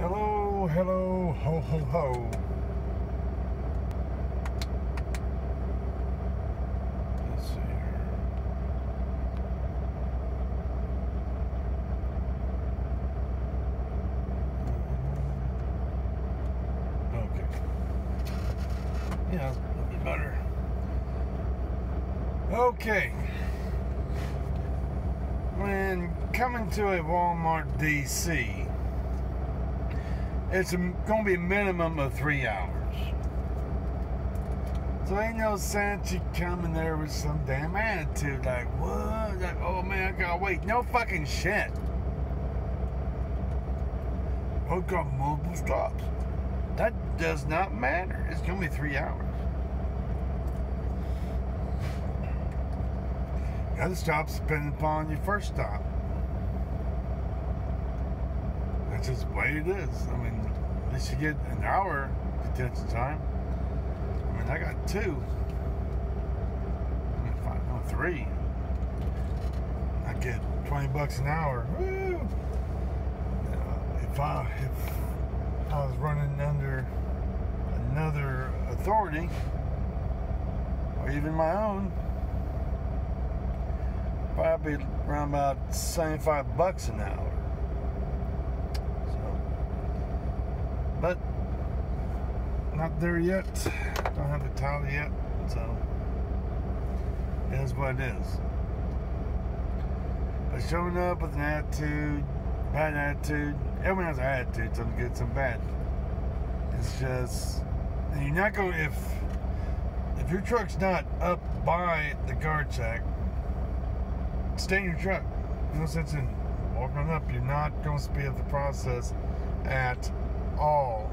Hello, hello, ho, ho, ho. Let's see. Okay. Yeah, that'll be better. Okay. When coming to a Walmart DC, it's going to be a minimum of three hours. So ain't no sense you coming there with some damn attitude like, what? Like, oh man, I gotta wait. No fucking shit. I've got mobile stops. That does not matter. It's gonna be three hours. The other stops depending upon your first stop. That's just the way it is. I mean, at least you get an hour detention time. I mean, I got two. I mean, five, no, three. I get 20 bucks an hour. If I if I was running under another authority, or even my own, probably around about 75 bucks an hour. So, but not there yet. Don't have the title yet, so it is what it is. But showing up with an attitude, bad attitude, everyone has an attitude, some good, some bad. It's just you're not going if if your truck's not up by the guard shack, stay in your truck. No sense in walking up. You're not going to speed up the process at all.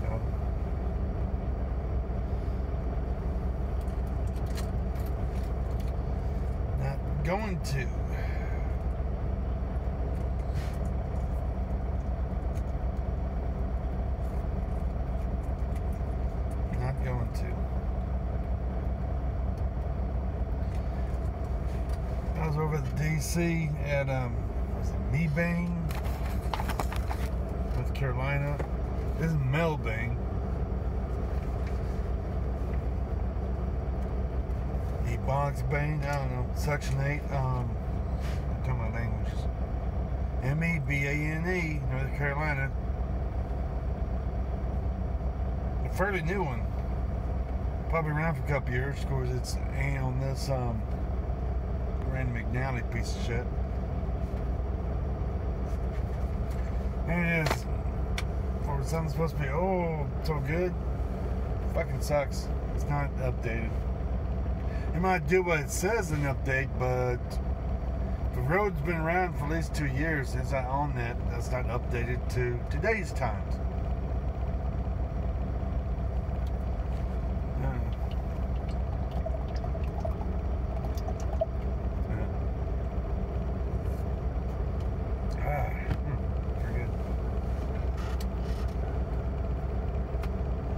So, Not going to. Not going to. I was over at the DC at um was it Mebane, North Carolina. This is Melbane. I don't know, Section 8, um I'm talking about languages. M E B A N E, North Carolina. A fairly new one. Probably around for a couple years, of course it's ain't on this um Rand McNally piece of shit. And it is for something supposed to be oh so good. Fucking sucks. It's not updated. It might do what it says in the update, but the road's been around for at least two years since I own that. That's not updated to today's times. Ah, hmm, pretty good.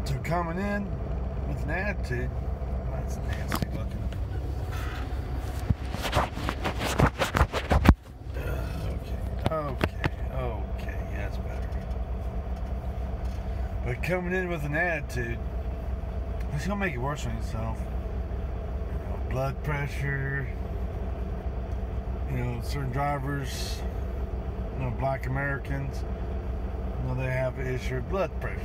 So coming in with an attitude, that's nasty looking. Okay, okay, okay, that's better. But coming in with an attitude, it's gonna make it worse on yourself. You know, blood pressure. You know, certain drivers you know, black Americans, you know, they have an issue of blood pressure.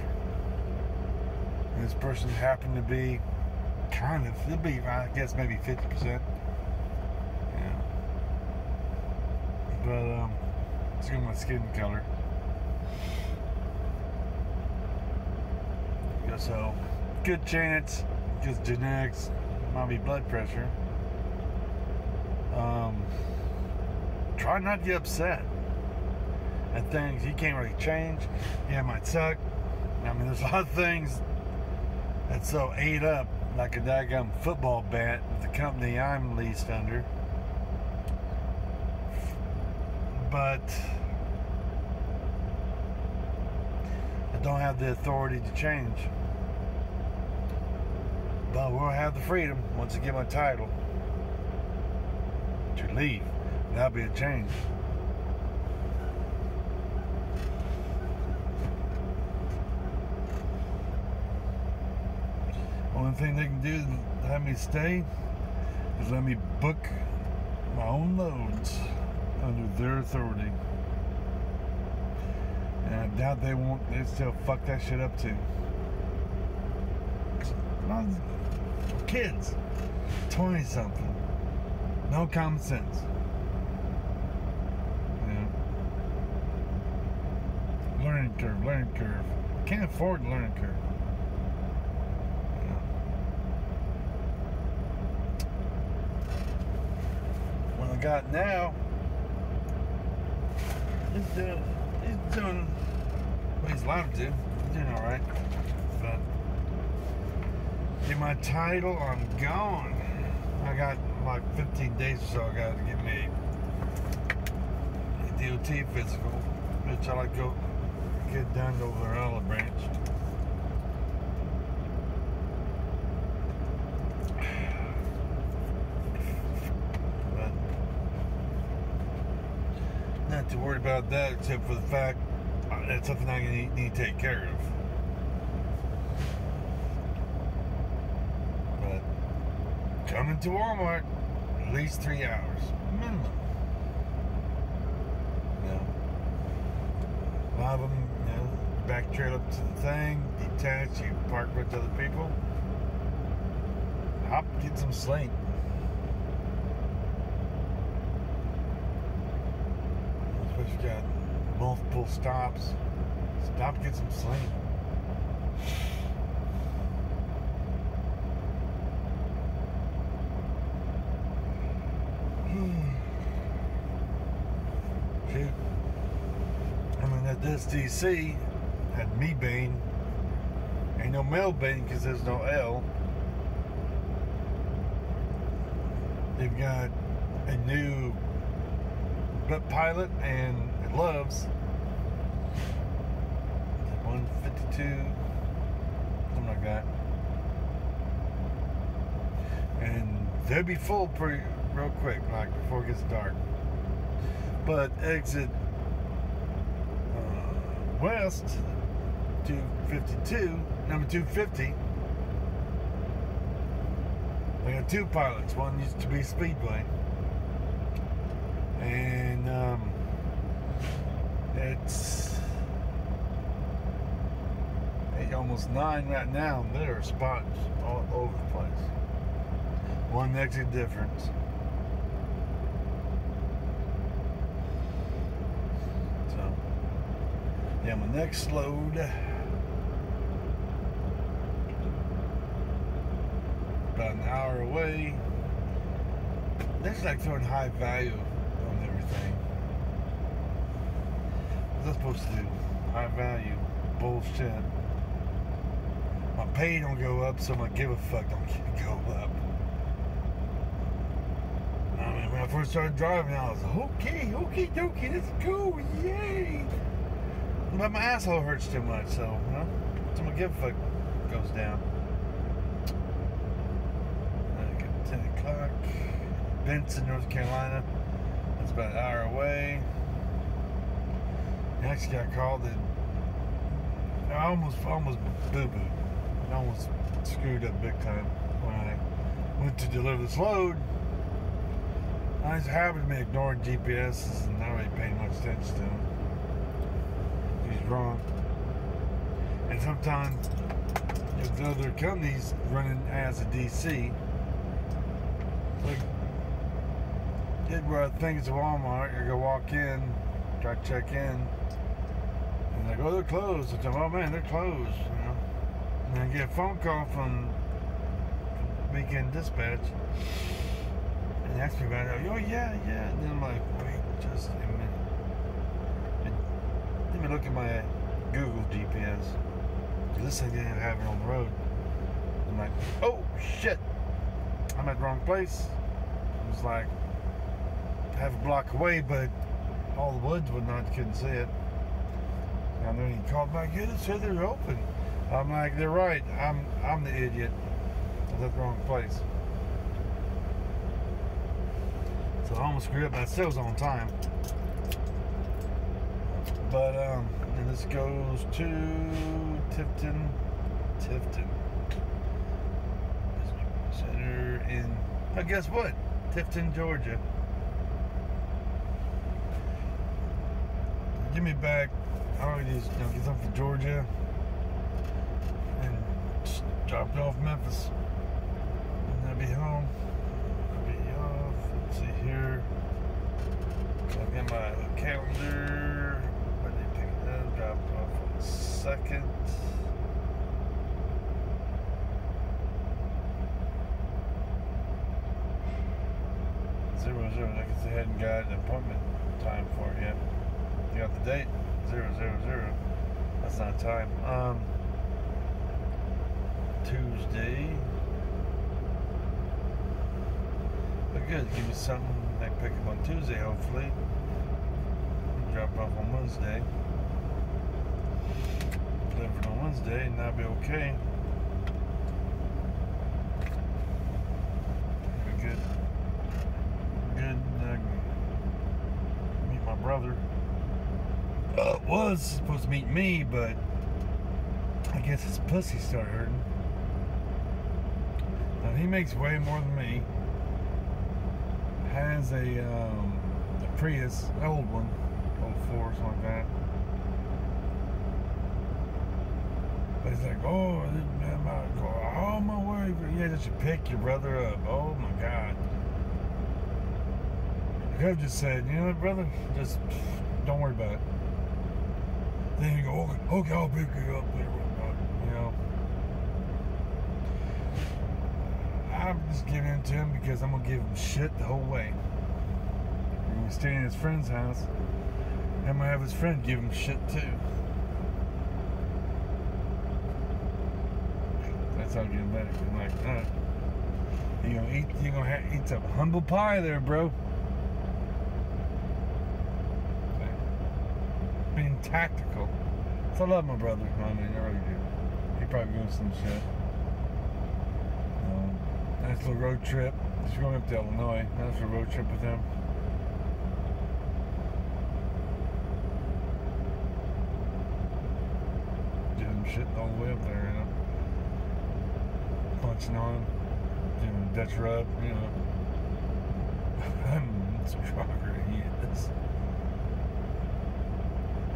And this person happened to be kind of, it'd be, I guess, maybe 50%. Yeah. But, um, it's got my skin color. So, good chance, because genetics might be blood pressure. Um, try not to get upset at things you can't really change. Yeah, it might suck. I mean, there's a lot of things that's so ate up, like a daggum football bat with the company I'm leased under. But I don't have the authority to change. But we'll have the freedom, once I get my title, to leave. That'll be a change. Only thing they can do to have me stay is let me book my own loads under their authority. And I doubt they won't, they still fuck that shit up too. Kids, 20 something, no common sense. Yeah. learning curve, learning curve. Can't afford learning curve. What I got now, he's doing, uh, he's doing what he's allowed to do. He's doing all right, but get my title, I'm gone. I got like 15 days or so. I got to get me a DOT physical, which I like go get down to over Olive Branch. Not to worry about that, except for the fact uh, that's something I need to take care of. But coming to Walmart, at least three hours minimum. You know, a lot of them back trail up to the thing, detach, you park with other people. Hop, get some sleep. Especially you got multiple stops. Stop, get some sleep. Shoot. I mean, at this DC, had Mebane. Ain't no Mel Bain because there's no L. They've got a new pilot and it loves 152 something like that and they'll be full pretty real quick like before it gets dark but exit west 252, number 250. We got two pilots. One used to be Speedway. And um, it's almost nine right now. There are spots all over the place. One exit difference. So, yeah, my next load. about an hour away. That's like throwing high value on everything. What's that supposed to do? High value. Bullshit. My pay don't go up, so my give a fuck don't go up. I mean, when I first started driving, I was okay, okay, dokie, let's go, yay! But my asshole hurts too much, so, you know, so my give a fuck goes down. 10 o'clock. Benson, North Carolina. That's about an hour away. I actually got called that I almost almost boo boo. I almost screwed up big time when I went to deliver this load. I just happened to be ignoring GPSs and not really paying much attention to them. And sometimes if the other companies running as a DC, like did where think it's Walmart. You go walk in, try to check in, and they go, oh, they're closed. I tell them, oh man, they're closed. You know, and I get a phone call from weekend dispatch, and they ask me about it. Oh yeah, yeah. And then I'm like, wait, just a let me look at my Google GPS. This thing didn't have it on the road. I'm like, oh shit. I'm at the wrong place. It was like half a block away, but all the woods would not couldn't see it. And then he called back, yeah, they said they're open. I'm like, they're right. I'm I'm the idiot. I was at the wrong place. So I almost screwed up, but I still was on time. But um, and this goes to Tifton, Tifton. Center in, oh, guess what? Tifton, Georgia. Give me back. I just you know, get something from Georgia and drop it off Memphis. And I'll be home. I'll be off. Let's see here. I'll get my calendar. Second. Zero zero. I guess they hadn't got an appointment time for yet. You got the date? Zero zero zero. That's not time. Um, Tuesday. But good. Give me something they pick up on Tuesday, hopefully. Drop off on Wednesday. Wednesday, and that'll be okay. Good. Good. Uh, meet my brother. Uh, was supposed to meet me, but I guess his pussy started hurting. Now he makes way more than me. Has a, um, a Prius, old one, old four, something like that. He's like, oh, out go all my way. Yeah, just you pick your brother up. Oh my God. I could have just said, you know what, brother, just don't worry about it. Then you go, okay, okay I'll pick you up. You know. I'm just giving it to him because I'm gonna give him shit the whole way. We're gonna stay in his friend's house. I'm gonna have his friend give him shit too. That's how I get him back. I'm like, uh, you gonna eat? You gonna ha- eat some humble pie there, bro? Being tactical. So I love my brother. I mean, I really do. He probably doing some shit. Um, nice little road trip. Just going up to Illinois. Nice little road trip with him. Doing shit all the way up there, you know. Punching on him. Doing Dutch rub, you know. I'm stronger than he is.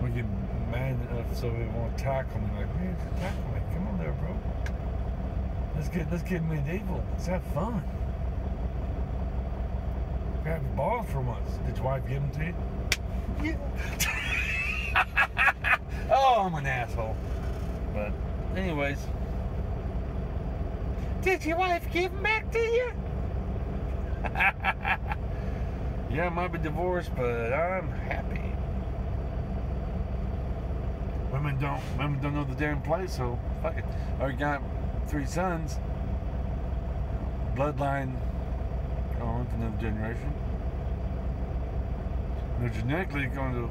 We get mad enough so we won't tackle me. Like, man, just tackle me. Come on there, bro. Let's get let's get medieval. Let's have fun. Grab the ball for once. Did your wife give them to you? Yeah. oh, I'm an asshole. But, anyways. Did your wife give them back to you? yeah, I might be divorced, but I'm happy. Women don't women don't know the damn place, so fuck it. I already got three sons. Bloodline going to another generation. They're genetically going to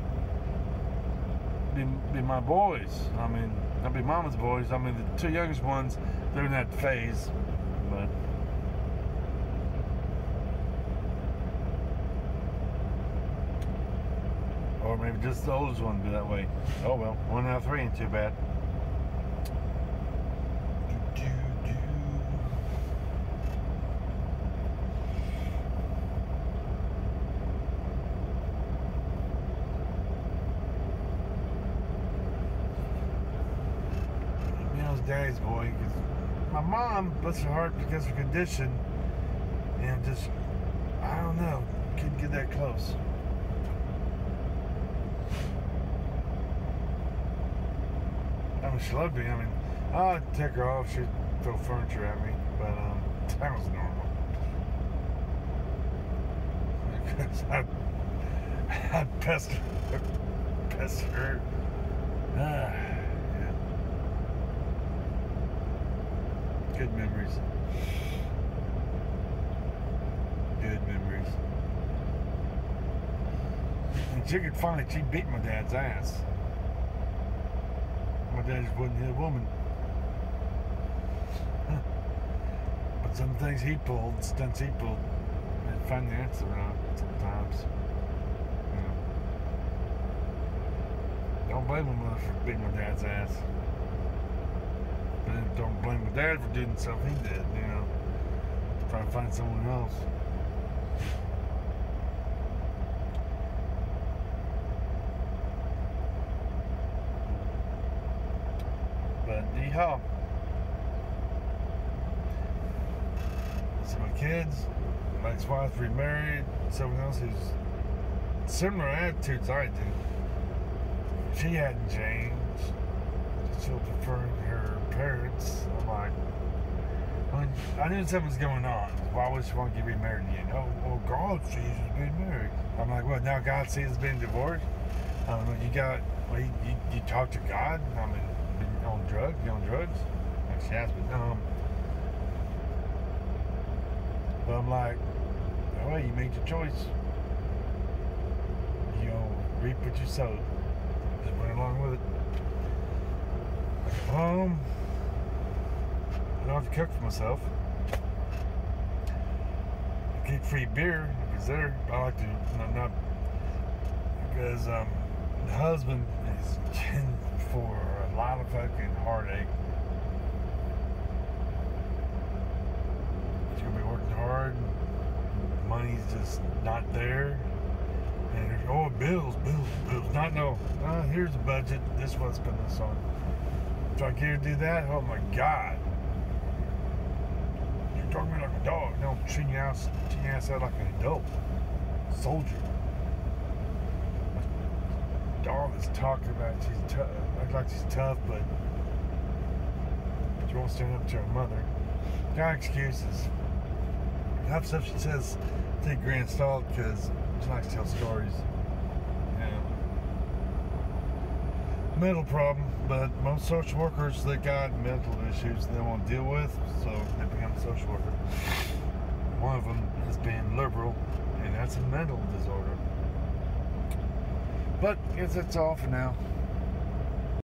be, be my boys. I mean, not be mama's boys. I mean, the two youngest ones, they're in that phase. But or maybe just the oldest one be that way. Oh well, one out of three ain't too bad. Do-do-do. You know, it's daddy's boy. 'cause my mom, bless her heart, because of her condition, and just, I don't know, couldn't get that close. I mean, she loved me. I mean, I'd take her off. She'd throw furniture at me, but um, that was normal. Because I'd, I'd pester her. Pester her. Ah, yeah. Good memories. Good memories. And she could finally, she beat my dad's ass. My dad just hit a woman. But some things he pulled, stunts he pulled, I'd find the answer out sometimes. Don't blame my mother uh, for beating my dad's ass. Don't blame my dad for doing something he did, you know. try to find someone else. But yeah. So my kids, my ex-wife remarried, someone else who's similar attitudes I do. She hadn't changed. Still preferring her parents. I'm like, when I knew something was going on. Why would she want to get remarried again? Oh, well, God sees us being married. I'm like, well, now God sees us been divorced. I don't know. You got, well, you, you, you talk to God. I mean, been on drugs. You on drugs? Like she has been. Um, but I'm like, oh, well, you made your choice. You know, reap what you sow. Just went along with it. Home. I don't have to cook for myself. I get free beer if it's there. I like to not, not because um, the husband is in for a lot of fucking heartache. He's gonna be working hard. Money's just not there. And there's, oh, bills, bills, bills. Not no. Uh, here's a budget. This is what's spend this on. If I can't do that, oh my god. Talking me like a dog. No, treating you ass, treating your ass out like an adult. Soldier. Dog is talking about she's tough, like she's tough, but she won't stand up to her mother. Got excuses. Half stuff she says take grand salt because she likes to tell stories. Yeah. Mental problem, but most social workers they got mental issues they want to deal with, so they become a social worker. One of them is being liberal, and that's a mental disorder. But I guess that's all for now.